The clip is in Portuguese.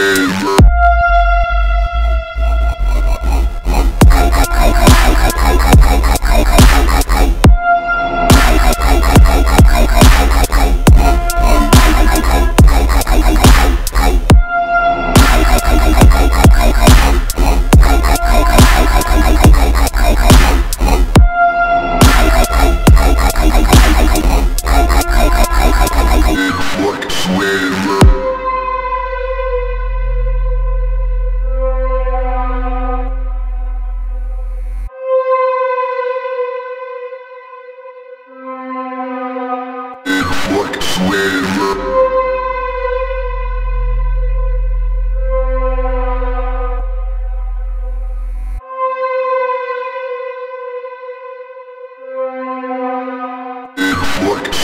whatsoever.